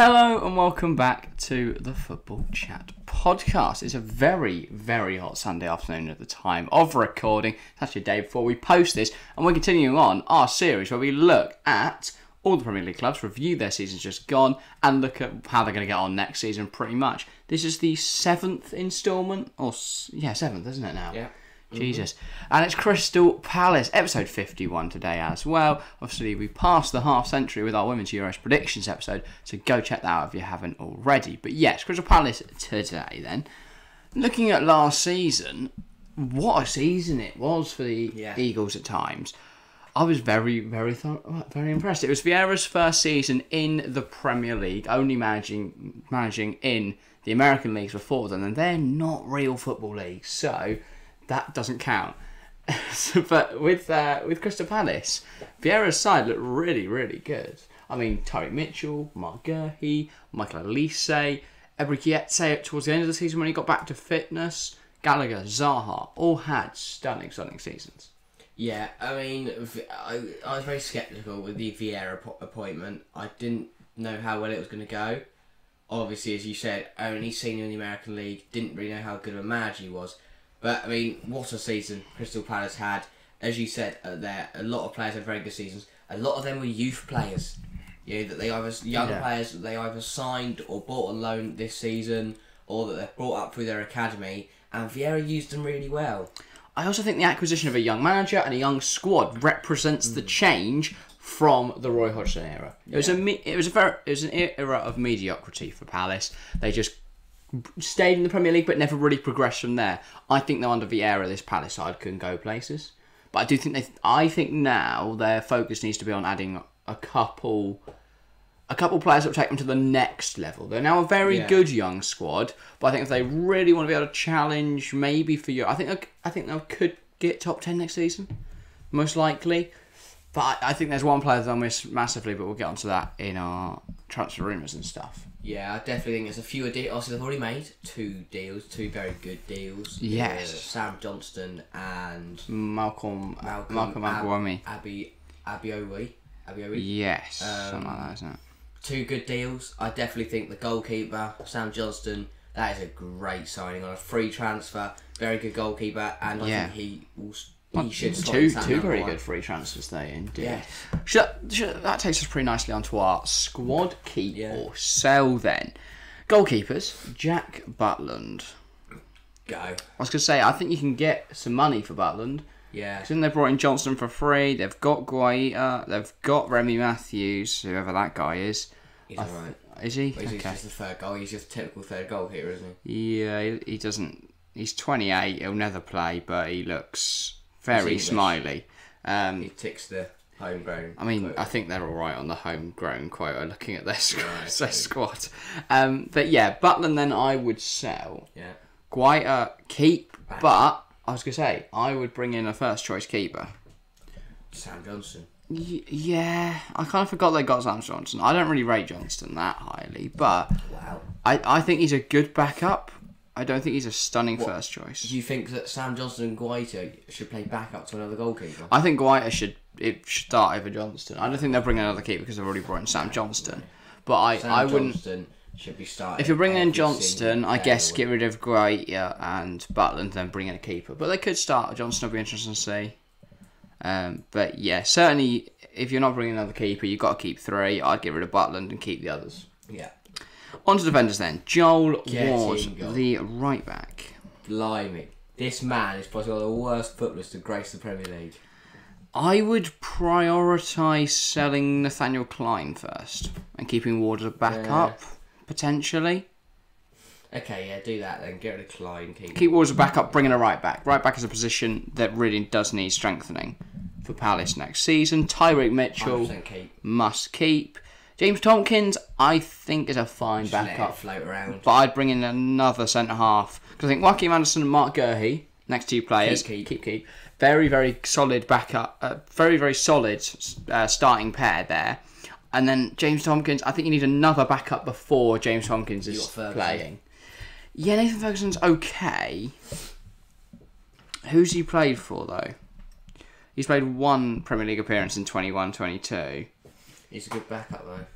Hello and welcome back to the Football Chat podcast. It's a very, very hot Sunday afternoon at the time of recording. It's actually a day before we post this, and we're continuing on our series where we look at all the Premier League clubs, review their seasons just gone, and look at how they're going to get on next season. Pretty much, this is the seventh instalment, or yeah, seventh, isn't it now? Yeah. Mm-hmm. Jesus. And it's Crystal Palace, episode 51 today as well. Obviously, we passed the half century with our Women's Euros predictions episode, so go check that out if you haven't already. But yes, Crystal Palace today then. Looking at last season, what a season it was for the Yeah. Eagles at times. I was very, very, very impressed. It was Vieira's first season in the Premier League, only managing managing in the American leagues before then, and they're not real football leagues, so that doesn't count. But with uh, with Crystal Palace, Vieira's side looked really, really good. I mean, Tyrick Mitchell, Marc Guéhi, Michael Olise, Ebrikietse towards the end of the season when he got back to fitness, Gallagher, Zaha, all had stunning, stunning seasons. Yeah, I mean, I was very sceptical with the Vieira appointment. I didn't know how well it was going to go. Obviously, as you said, only seen in the American League, didn't really know how good of a manager he was. But, I mean, what a season Crystal Palace had. As you said, uh, there a lot of players had very good seasons. A lot of them were youth players. You know, that they either young Yeah. players that they either signed or bought on loan this season, or that they brought up through their academy, and Vieira used them really well. I also think the acquisition of a young manager and a young squad represents the change from the Roy Hodgson era. It was a me- it was a very it was an era of mediocrity for Palace. They just stayed in the Premier League but never really progressed from there. I think though under Vieira this Palace side can go places. But I do think they I think now their focus needs to be on adding a couple a couple players that will take them to the next level. They're now a very Yeah. good young squad, but I think if they really want to be able to challenge, maybe for you, I think I think they could get top ten next season, most likely. But I, I think there's one player that I miss massively, but we'll get onto that in our transfer rumours and stuff. Yeah, I definitely think there's a few deals. Obviously, they've already made two deals, two very good deals. Yes. Uh, Sam Johnstone and Malcolm Malcolm, Malcolm, Ab- Agwami. Abby Ebiowei. Ebiowei. Yes, something like Um, that, isn't it? Two good deals. I definitely think the goalkeeper, Sam Johnstone, that is a great signing on a free transfer. Very good goalkeeper, and I Yeah. think he will. Two two very one. good free transfers there indeed. Yeah. Should, should, that takes us pretty nicely onto our squad keep Yeah. or sell then. Goalkeepers, Jack Butland. Go. I was going to say, I think you can get some money for Butland. Yeah. Then they brought in Johnson for free. They've got Guaita. They've got Remi Matthews, whoever that guy is. He's alright. Is he? But He's Okay. just the third goal. He's just a typical third goal here, isn't he? Yeah, he, he doesn't. He's 28. He'll never play, but he looks very smiley. Um, He ticks the homegrown. I mean, quota. I think they're all right on the homegrown quota looking at their, squ- Right, their squad. Um, but yeah, Butland then I would sell. yeah. Guaita keep, but I was going to say, I would bring in a first choice keeper. Sam Johnstone. Y- yeah, I kind of forgot they got Sam Johnson. I don't really rate Johnstone that highly, but Wow. I, I think he's a good backup. I don't think he's a stunning first choice. Do you think that Sam Johnson and Guaita should play backup to another goalkeeper? I think Guaita should it should start over Johnstone. I don't think they'll bring another keeper because they've already brought in Sam Johnstone. But I, Sam I wouldn't. Johnstone should be starting. If you're bringing in Johnstone, I guess get rid of Guaita and Butland, then bring in a keeper. But they could start Johnstone. Would be interesting to see. Um, but yeah, certainly if you're not bringing another keeper, you've got to keep three. I'd get rid of Butland and keep the others. Yeah. On to defenders then. Joel Get Ward, the right back. Blimey. This man is possibly one of the worst footballers to grace the Premier League. I would prioritise selling Nathaniel Clyne first and keeping Ward as a backup, potentially. Okay, yeah, do that then. Get rid of Clyne. Keep. Keep Ward as a backup, bring in a right back. Right back is a position that really does need strengthening for Palace next season. Tyrick Mitchell keep. must keep. James Tomkins, I think, is a fine Just backup. float around. But I'd bring in another centre half because I think Joachim Andersen and Marc Guéhi, next two players, Keep, keep, keep, very, very solid backup, uh, very, very solid uh, starting pair there. And then James Tomkins, I think you need another backup before James Tomkins is playing. Yeah, Nathan Ferguson's okay. Who's he played for though? He's played one Premier League appearance in 21-22. He's a good backup though.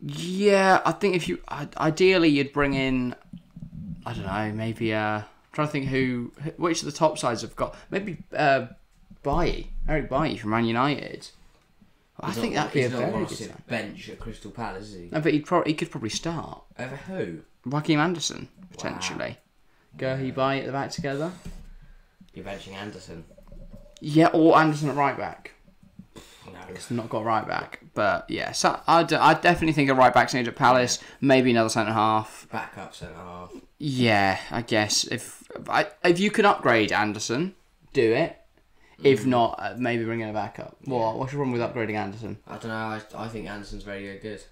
Yeah, I think if you ideally you'd bring in, I don't know, maybe uh, I'm trying to think who which of the top sides have got maybe uh, Bailly, Eric Bailly from Man United. I He's think that'd be a he's not very good. bench at Crystal Palace, is he? No, but he'd probably he could probably start. Over who? Joachim Andersen potentially. Go he Bailly at the back together. You're benching Andersen. Yeah, or Andersen at right back. No. It's not got right back, but yeah. So I I definitely think a right back's needed at Palace. Maybe another centre half. Backup centre half. Yeah, I guess if I, if you can upgrade Andersen, do it. If not, uh, maybe bring in a backup. What? What's your problem with upgrading Andersen? I don't know. I, I think Andersen's very, very good.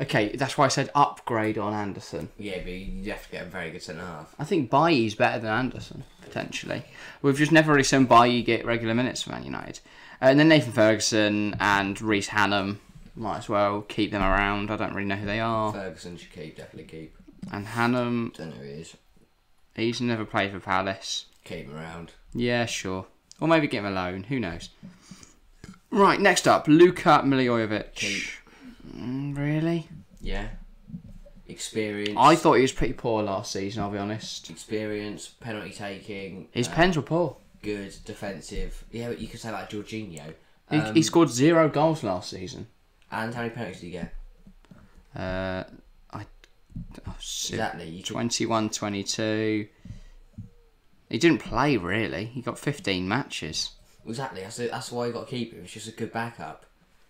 Okay, that's why I said upgrade on Andersen. Yeah, but you have to get a very good centre half. I think Bailly's better than Andersen potentially. We've just never really seen Bailly get regular minutes for Man United. Uh, and then Nathan Ferguson and Reece Hannam might as well keep them around. I don't really know who they are. Ferguson should keep, definitely keep. And Hannam, Don't know who he is. he's never played for Palace. Keep him around. Yeah, sure. Or maybe get him a loan. Who knows? Right, next up, Luka Milivojevic. Keep. Mm, really? Yeah. Experience. I thought he was pretty poor last season, I'll be honest. Experience, penalty taking. His uh, pens were poor. Good defensive. Yeah, but you could say like Jorginho. He, Um, he scored zero goals last season. And how many penalties did he get? Uh, I, oh, shit. Exactly. You 21 22. He didn't play really. He got 15 matches. exactly. That's, that's why you got to keep him. It's just a good backup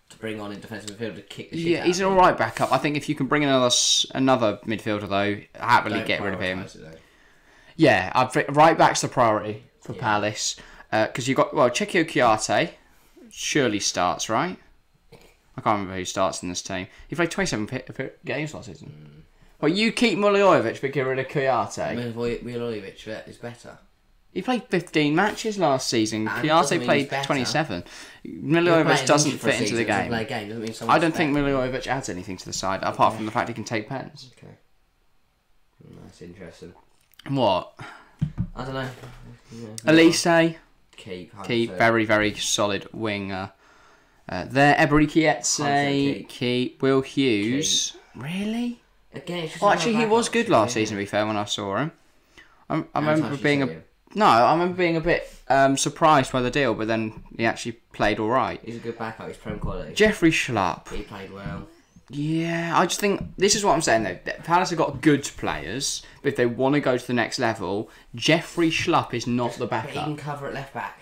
to bring on in defensive midfield to kick the shit Yeah, he's an alright backup. I think if you can bring another another midfielder though, happily Don't get rid of him. it. Yeah, I'd right back's the priority for Yeah. Palace because you've got well, Cheikhou Kouyaté surely starts right. I can't remember who starts in this team. He played 27 pi- pi- games last season. Hmm. Well, you keep Muliovic but get rid of. Milivoje- Milivojevic is better. He played 15 matches last season. And doesn't Kouyaté mean played 27. You're Miliovic playing doesn't injured for a fit into the game. Game I don't think better. Adds anything to the side apart from the fact he can take pens. Okay. Mm, That's interesting. What? I don't know. Yeah. Olise, Keep. keep very very solid winger. Uh, there, Eberechi Eze, Keep. keep. Will Hughes. Really? Again, Well, actually, he was good last yeah. season. To be fair, when I saw him, I, I remember being a see no. I remember being a bit um, surprised by the deal, but then he actually played all right. He's a good backup. He's prem quality. Jeffrey Schlupp. He played well. Yeah, I just think this is what I'm saying though. Palace have got good players, but if they want to go to the next level, Jeffrey Schlupp is not the But he can cover at left back.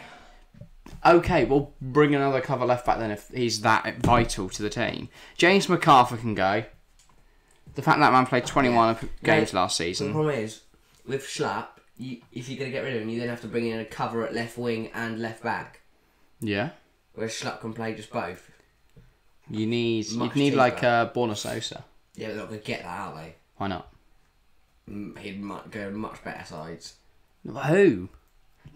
Okay, well bring another cover left back then if he's that vital to the team. James McArthur can go. The fact that man played 21 games last season. the problem is, with Schlupp, you, if you're going to get rid of him, you then have to bring in a cover at left wing and left back. Yeah. Whereas Schlupp can play just both. You need Much need like cheaper. uh, Sosa. Yeah, they're not going to get that, are they? Why not? Mm, He'd mu- go much better sides. Who?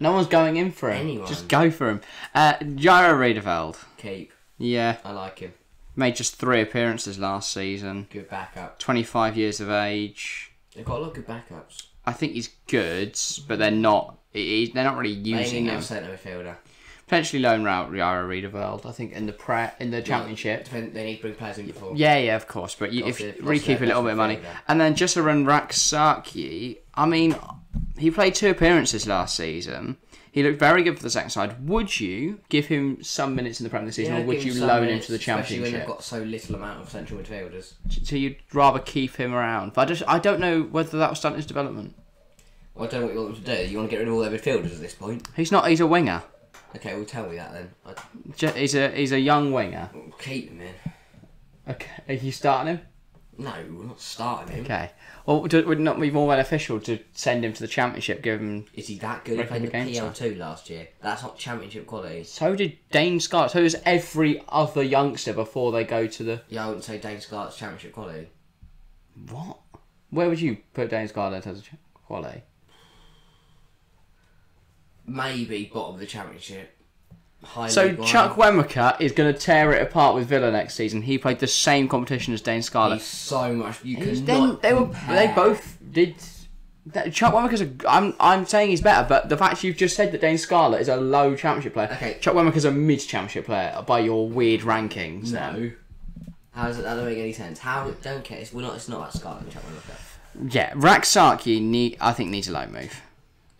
No one's going in for him. Anyone. Just go for him. Uh, Jairo Riedewald. Keep. Yeah, I like him. made just three appearances last season. Good backup. 25 years of age. They've got a lot of good backups. I think he's good, but they're not. he- They're not really They using need him. another centre midfielder. Potentially loan route Jairo Riedewald. I think in the pre in the championship. Depend- They need to bring players in before. Yeah, yeah, of course. But you, if Obviously, really keep a little bit of money, and then Jesurun Rak-Sakyi. I mean, he played two appearances last season. He looked very good for the second side. Would you give him some minutes in the Premier League season, Yeah, or would you loan him to the Championship? Especially when they've got so little amount of central midfielders. So you'd rather keep him around? But I just I don't know whether that will stunt his development. Well, I don't know what you want them to do. You want to get rid of all their midfielders at this point? He's not. He's a winger. Okay, well, tell me that then. I'd He's a he's a young winger. keep him in. Okay, are you starting him? No, we're not starting him. Okay. Well, would would it not be more beneficial to send him to the Championship? Give him. Is he that good? He played the the PL2 last year. That's not championship quality. So did Dane Scarlett. So does every other youngster before they go to the Yeah, I wouldn't say Dane Scarlett's championship quality. what? Where would you put Dane Scarlett as a quality? Maybe bottom of the championship. High So Chukwuemeka is going to tear it apart with Villa next season. He played the same competition as Dane Scarlett. He's so much. You then they were compare. they both did. That, Chuck a. I'm I'm saying he's better, but the fact you've just said that Dane Scarlett is a low championship player. Okay. Chukwuemeka's a mid championship player by your weird rankings. then. No. How does? That doesn't make any sense. How? Don't care. It's, we're not. It's not about Scotland. Chat. Look at. Yeah, Rak-Sakyi need I think needs a loan move.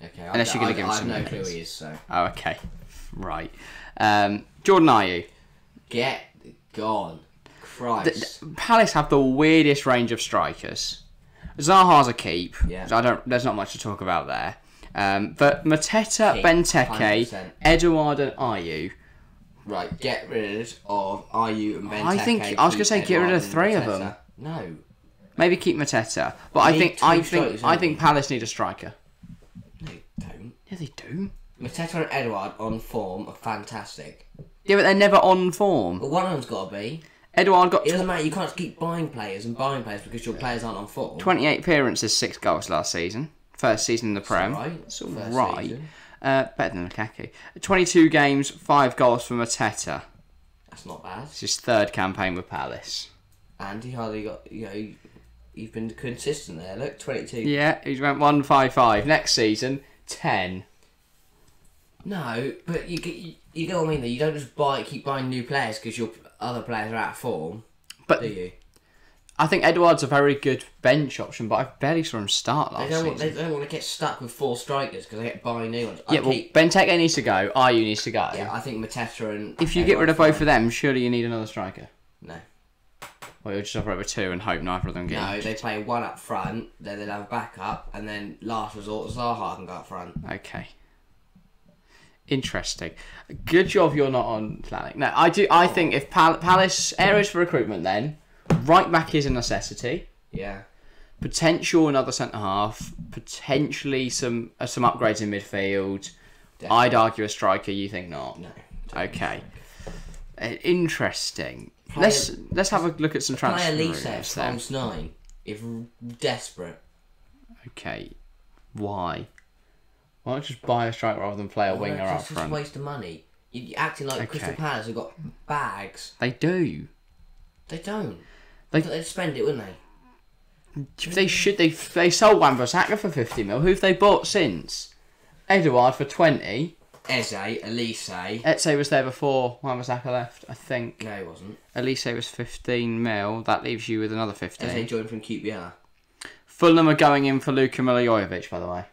Okay. Unless I, you're gonna I, give him I have some no clue he is. So Oh, okay, right. Um, Jordan Ayew. get gone. Christ. Palace have the weirdest range of strikers. Zaha's a keep. Yeah. so I don't. There's not much to talk about there. Um, but Mateta, Keep, Benteke, 100%. Edouard, and Ayew. Right, get rid of Ayew and Benteke. I think- I was gonna keep say get rid of three of them. No, Maybe keep Mateta. But I think I think I think? Palace need a striker. Yeah, they do. Mateta and Edouard on form are fantastic. Yeah, but they're never on form. But one of them's got to be. Edouard got It doesn't matter. You can't keep buying players and buying players because your players aren't on form. 28 appearances, six goals last season. First season in the Prem. right. It's all First right. Uh, better than Lukaku. 22 games, five goals for Mateta. That's not bad. It's his third campaign with Palace. And he hardly got. You know, you- you've been consistent there. Look, twenty-two. Yeah, he's went 155. Next season, 10. No, but you get you, you get what I mean. Though you don't just buy keep buying new players because your other players are out of form, But do you? I think Edouard's a very good bench option, but I've barely saw him start They last don't, want, season. they don't want to get stuck with four strikers because they get buying new ones. Yeah, I well, keep, Benteke needs to go. Ayew needs to go. yeah, I think Mateta and If you get rid of both of them, surely you need another striker. No. Or you'll just operate with two and hope neither of them get No, they play one up front, then they'll have a backup, and then last resort, Zaha can go up front. Okay. Interesting. Good job you're not on planning. No, I do. I think if Pal- Palace areas for recruitment, then right back is a necessity. Yeah. Potential another centre half. Potentially some uh, some upgrades in midfield. Definitely. I'd argue a striker. You think not? No. Okay. Uh, interesting. Let's let's have a look at some Play transfer Olise rumours then. times nine if desperate. Okay. Why? Why not just buy a striker rather than play a winger Well, up it's just a waste of money. You- You're acting like Crystal Palace have got bags. They do. They don't. They- They'd spend it, wouldn't they? They should. They they sold Wan-Bissaka for fifty mil. Who've they bought since? Edouard for twenty. Eze, Olise. Eze was there before Wan-Bissaka left. I think. No, he wasn't. Olise was fifteen mil. That leaves you with another Eze fifteen. joined from QPR. Fulham are going in for Luka Milivojevic, by the way.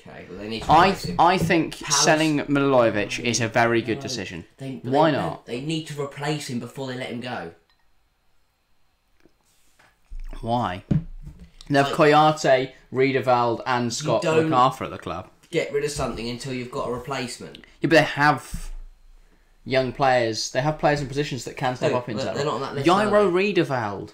Okay, well they need to I him. I think Palace- selling Milivojevic is a very good decision. They, Why they, not? They need to replace him before they let him go. Why? They have Kouyaté, Riedewald, and Scott don't- McArthur at the club. Get rid of something until you've got a replacement. Yeah, but they have young players. They have players in positions that can step Who? up into They're that. not on that list, Jairo Riedewald.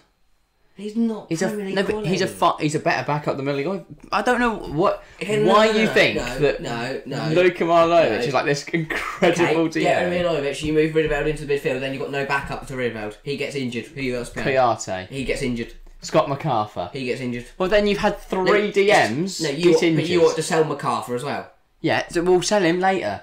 He's not. He's a Premier League no, but he's a quality. fu- he's a better backup than Milivojevic. I don't know what no, why no, you no, think no, that no, no. Luka No. is like this incredible Okay, get rid DM. of you move Riedewald into the midfield, then you've got no backup to Riedewald. He gets injured. Who else plays? He gets injured. Scott McArthur. He gets injured. Well, then you've had three No, DMs No, you get ought, injured. but you ought to sell McArthur as well. Yeah, so we'll sell him later.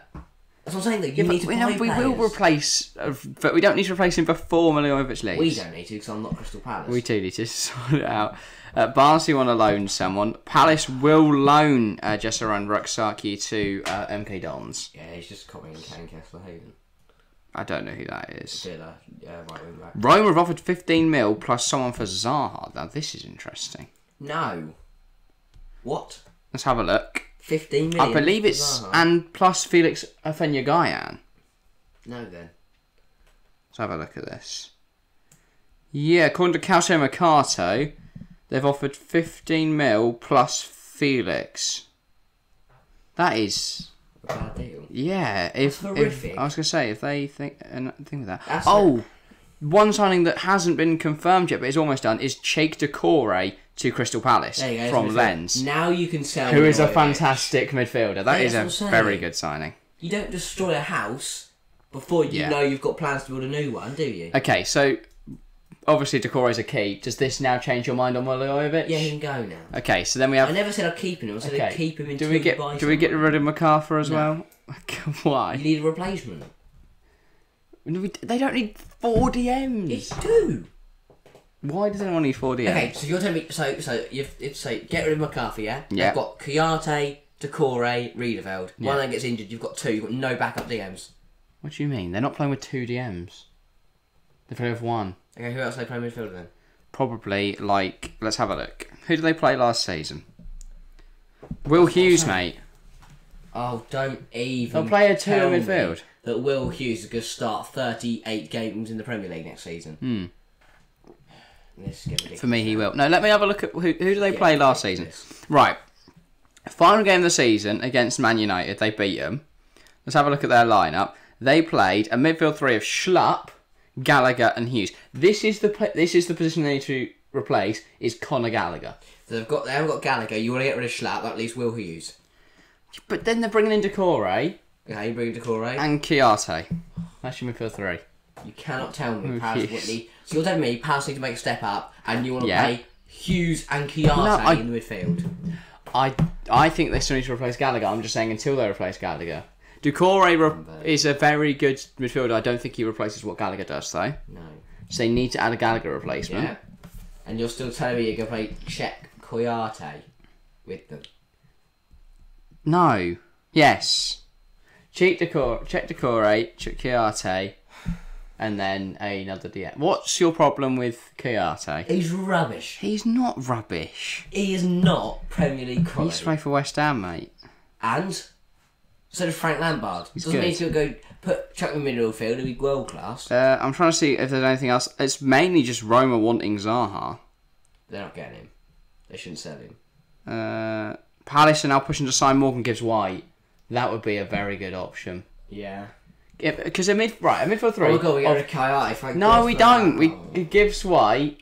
That's what I'm saying. Though you Yeah, need but to we, buy we will players. replace, uh, but we don't need to replace him before Milivojevic leaves. We don't need to because I'm not Crystal Palace. We do need to sort it out. Uh, Barnsley want to loan someone. Palace will loan uh, Jesurun Rak-Sakyi to uh, MK Dons. Yeah, he's just copying Kaine Kesler-Hayden. I don't know who that is. Villa, yeah, right wing back. Rome have offered 15 mil plus someone for Zaha. Now this is interesting. No. What? Let's have a look. 15 million? I believe it's Zaha? and plus Felix Afenya No then. Let's have a look at this. Yeah, according to Calcio Mercato, they've offered 15 mil plus Felix. That is A bad deal. Yeah, if, if. I was gonna say if they think and think of that. That's oh, one signing that hasn't been confirmed yet, but is almost done, is Cheick Doucouré eh, to Crystal Palace There you go. from. Lens, Now you can sell who is a fantastic midfielder. That Yeah, is a very good signing. You don't destroy a house before you Yeah. know you've got plans to build a new one, do you? Okay, so obviously Doucouré is a key. Does this now change your mind on Milivojevic? Yeah, he can go now. Okay, so then we have. I never said I'd keep him. I said Okay. I'd keep him Do we get do we get rid of McArthur as No. well? Why? You need a replacement. They don't need four DMs. It's two. Why does anyone need four DMs? Okay, so you're telling me so so you've it's say get rid of McArthur, yeah? Yeah. You've got Kouyaté, Doucouré, Riedewald. Yeah. One of them gets injured, you've got two, you've got no backup DMs. What do you mean? They're not playing with two DMs. They play with one. Okay, who else they play midfield then? Probably like let's have a look. Who did they play last season? Will Hughes, mate. Oh, don't even. They'll play a two tell in me midfield. That Will Hughes is going to start 38 games in the Premier League next season. Hmm. This is gonna be For me, he will. No, let me have a look at who, who did they play last season. Right. Final game of the season against Man United, they beat them. Let's have a look at their lineup. They played a midfield three of Schlupp, Gallagher, and Hughes. This is the this is the position they need to replace. Is Conor Gallagher? So they've got they haven't got Gallagher. You want to get rid of Schlupp? That leaves Will Hughes. But then they're bringing in Doucouré eh? Okay, you bring Doucouré. Eh? and Kouyaté. That's your midfield three. You cannot tell me Hughes. Whitney. So you're telling me Palace need to make a step up, and you want to Yeah. play Hughes and Kouyaté No, I- in the midfield. I I think they still need to replace Gallagher. I'm just saying until they replace Gallagher. Doucouré re- is a very good midfielder. I don't think he replaces what Gallagher does though. No. So they need to add a Gallagher replacement. Yeah. And you're still telling me you're going to play Czech Kouyaté with them. No. Yes. Check Doucouré, check Doucouré, check Kouyaté, and then another DM. What's your problem with Kouyaté? He's rubbish. He's not rubbish. He is not Premier League He quality. used to play for West Ham, mate. And so does Frank Lampard. Doesn't good. mean to go put chuck him in the midfield. He'll be world class. Uh, I'm trying to see if there's anything else. It's mainly just Roma wanting Zaha. They're not getting him. They shouldn't sell him. Uh, Palace are now pushing to sign Morgan Gibbs White. That would be a very good option. Yeah. Because a mid right, a midfield three. Oh, God, we get of- rid of Kouyaté. Thank no, we don't. that. We Oh. Gibbs White,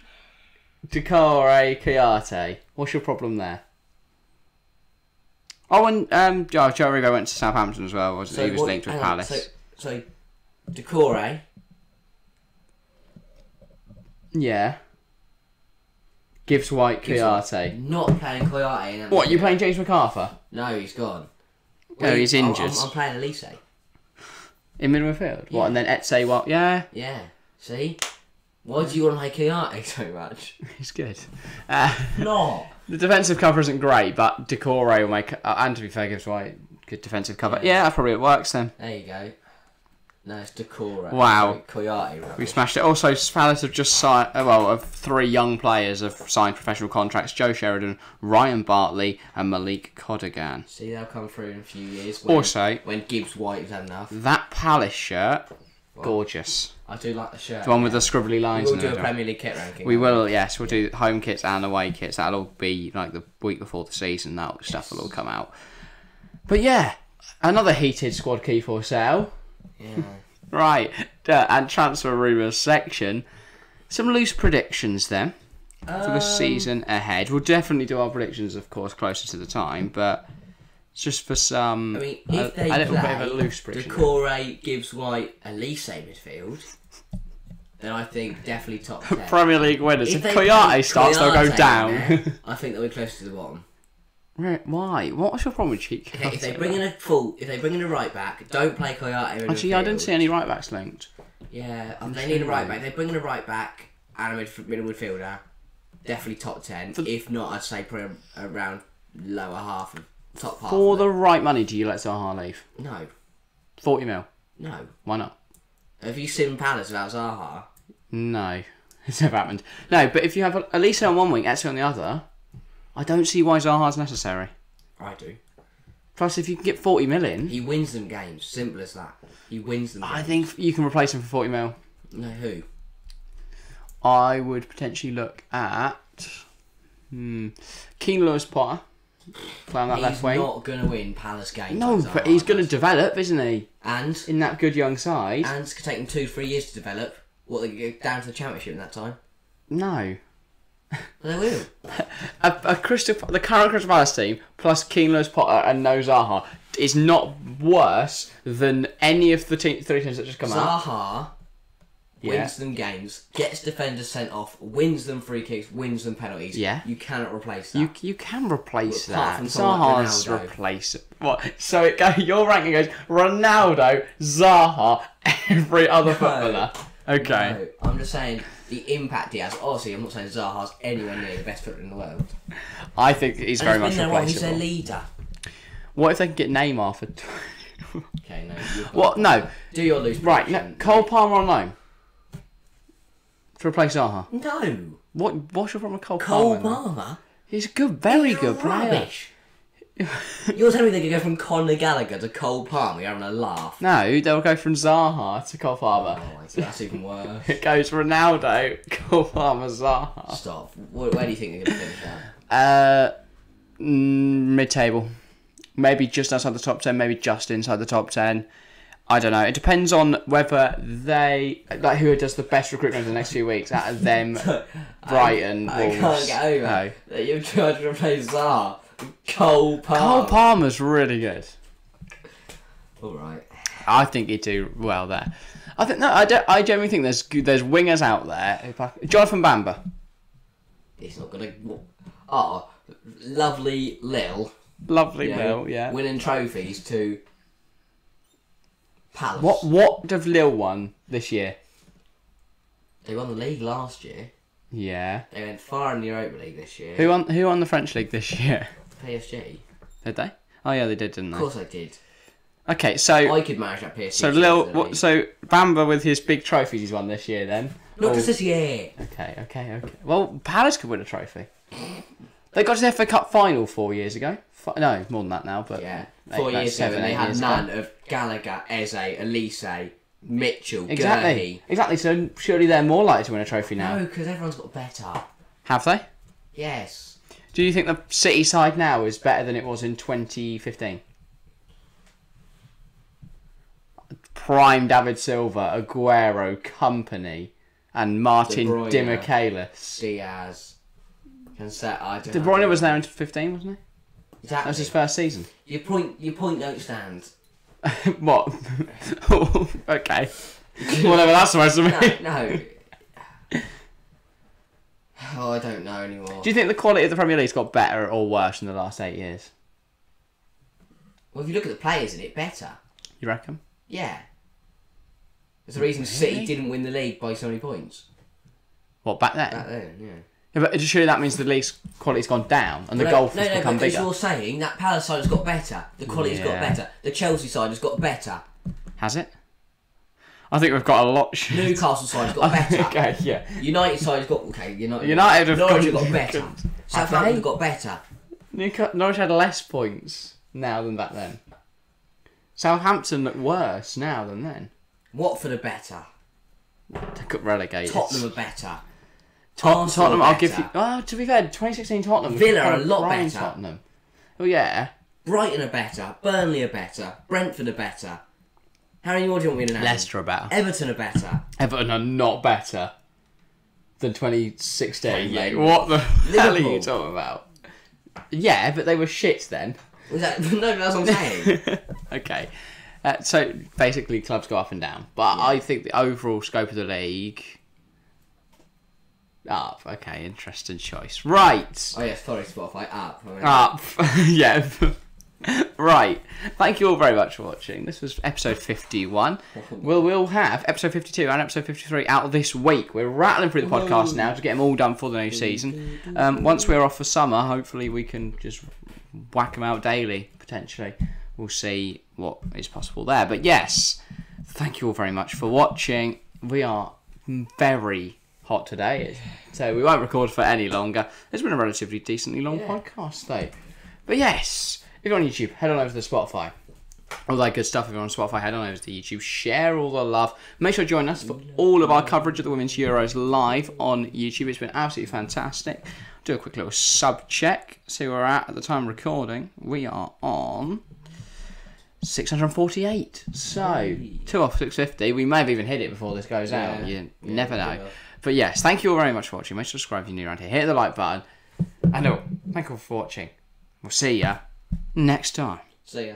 Doucouré, Kouyaté. What's your problem there? Oh, and um, Joe, Joe Aribo went to Southampton as well, wasn't he? He was what- linked with on, Palace. So, so Doucouré, Yeah. Gibbs White, Kouyaté. not playing Kouyaté. In What, you playing James McArthur? No, he's gone. No, he's injured. I'm, I'm playing Olise. In middle midfield? Yeah. What, and then Eze, what? Yeah, Yeah. See? Why do you play Kouyaté so much? he's good. Uh, no. the defensive cover isn't great, but Doucouré will make. Uh, and to be fair, Gibbs White, good defensive cover. Yeah, that probably it works then. There you go. No, it's Doucouré. Wow. We smashed it. Also, Palace have just signed, uh, well, of three young players have signed professional contracts Joe Sheridan, Ryan Bartley, and Malik Codigan. See, they'll come through in a few years. When, Also- when Gibbs White has had enough. That Palace shirt, gorgeous. I do like the shirt. The one with the scribbly lines We'll do a. Premier League kit ranking. We will, yes. We'll do home kits and away kits. That'll all be like the week before the season. That stuff will all come out. But yeah, another heated squad key for sale. Yeah. Right, uh, and transfer rumours section. Some loose predictions then for the Um, season ahead. We'll definitely do our predictions, of course, closer to the time, but just for some I mean, a, they a little play bit of a loose. Doucouré, Gibbs White, Olise midfield, then I think definitely top 10. Premier League winners. If, they Kouyaté starts, they'll go down. I think they'll be close to the bottom. Right, Why? What's your problem with cheek? Okay, if they bring in a full, if they bring in a right back, don't play Kouyaté in Actually, I didn't see any right backs linked. Yeah, they need a right back. They bring in a right back and a midf- middle midfielder. Definitely top ten. if not, I'd say probably around lower half of top half. For the right money, do you let Zaha leave? no, 40 mil. no. Why not? Have you seen Palace without Zaha? No. It's never happened. No, but if you have Olise on one wing, Eze on the other, I don't see why Zaha's necessary. I do. Plus, if you can get 40 million, He wins them games. Simple as that. He wins them. I games. think you can replace him for 40 mil. No, who? I would potentially look at. Hmm. Keane Lewis Potter. Play on that He's left wing. not gonna win Palace games. No, but he's going to develop, isn't he? and In that good young side. and it's gonna take him two, three years to develop. What they go down to the championship in that time? No. They will. A, a Crystal, the current Crystal Palace team plus Keane Lewis Potter and no Zaha is not worse than any of the te- three teams that just come out. Zaha Yeah. wins them games, gets defenders sent off, wins them free kicks, wins them penalties. Yeah. You cannot replace that. You you can replace Apart that. someone like Zaha's Ronaldo. what? So it go your ranking goes Ronaldo, Zaha, every other footballer. Okay. No, I'm just saying the impact he has. Obviously, I'm not saying Zaha's anywhere near the best footballer in the world. I think he's very And much he's been there, He's their leader. What if they can get Neymar for? Okay, no. what? No. Do your loose Right. No. Cole Palmer on loan. To replace Zaha. No. What? What's your problem with Cole, Cole Palmer? Palmer? He's a good, very You're good player. You're telling me they could go from Conor Gallagher to Cole Palmer? You're having a laugh. No, they'll go from Zaha to Cole Palmer. Oh, that's even worse. It goes Ronaldo, Cole Palmer, Zaha. Stop. Where, where do you think they're going to finish at? Uh, mm, mid-table, maybe just outside the top ten, maybe just inside the top ten. I don't know. It depends on whether they like who does the best recruitment in the next few weeks out of them, Brighton, I Wolves. can't get over No. that you've tried to replace Zaha Cole Palmer. Cole Palmer's really good. All right. I think he'd do well there. I think no, I, don't, I genuinely think there's there's wingers out there. Jonathan Bamba, It's not going to. Oh, ah, lovely Lille. lovely you know, Will, yeah. Winning trophies to Palace. What what have Lille won this year? They won the league last year. Yeah. They went far in the Europa League this year. Who won who won the French league this year? PSG. Did they? Oh yeah, they did, didn't they? Of course I did. Okay, so I could manage that PSG. so Lille, what, so Bamba with his big trophies he's won this year then. Not Or- just oh. this year. Okay, okay, okay. Well, Palace could win a trophy. They got to the FA Cup final four years ago. No, more than that now, but Yeah. Four years seven, ago, they had years ago. none of Gallagher, Eze, Olise, Mitchell, Exactly, exactly. So surely they're more likely to win a trophy now. No, because everyone's got better. Have they? Yes. Do you think the City side now is better than it was in 2015? Prime David Silva, Aguero, Kompany, and Martin De Bruyne. Di Michaelis. Cancelo. I don't De know. Bruyne was there in 15, wasn't he? Exactly. That was his first season. Your point. Your point don't stand. what? okay. Whatever that's supposed to mean. No. No. oh, I don't know anymore. Do you think the quality of the Premier League's got better or worse in the last eight years? Well, if you look at the players in it, better. You reckon? Yeah. There's the reason City didn't win the league by so many points What back then? back then. Yeah. Yeah, but surely that means the league's quality's gone down and the no, golf no, has no, become because bigger. you're saying that Palace side has got better. The quality's got Yeah. better. The Chelsea side has got better. Has it? I think we've got a lot. Newcastle side has got better. okay, yeah. United side has got okay. United. United have Norwich gone- got better. Southampton have got better. Newca- Norwich had less points now than back then. Southampton look worse now than then. Watford are better. They got relegated. Tottenham are better. Tot- Tottenham, I'll give you. Oh, to be fair, 2016 Tottenham. Villa are a lot prime better. Tottenham. Oh yeah. Brighton are better. Burnley are better. Brentford are better. Harry, many more do you want me to name? Leicester are better. Everton are better. Everton are not better than 2016. Yeah. What the hell are you talking about? Yeah, but they were shit then. Was that, no, that's what I'm saying. okay. Uh, so basically, clubs go up and down, but I think the overall scope of the league up. Okay, interesting choice. Right, oh yes, sorry, Spotify app. I mean, up. yeah. right. Thank you all very much for watching. This was episode fifty-one. We'll we'll have episode fifty-two and episode fifty-three out this week. We're rattling through the podcast now to get them all done for the new season. Um, once we're off for summer, hopefully we can just whack them out daily potentially. We'll see what is possible there. But yes, thank you all very much for watching. We are very hot today, so we won't record for any longer. It's been a relatively decently long Yeah. podcast though. But yes, if you're on YouTube, head on over to the Spotify. All that good stuff. If you're on Spotify, head on over to YouTube. Share all the love. Make sure to join us for all of our coverage of the Women's Euros live on YouTube. It's been absolutely fantastic. Do a quick little sub check. See where we're at at the time of recording. We are on 648. So, two off 650. We may have even hit it before this goes out. Yeah. You Yeah, never know. But yes, thank you all very much for watching. Make sure to subscribe if you're new around here. Hit the like button. And oh, thank you all for watching. We'll see ya next time. See ya.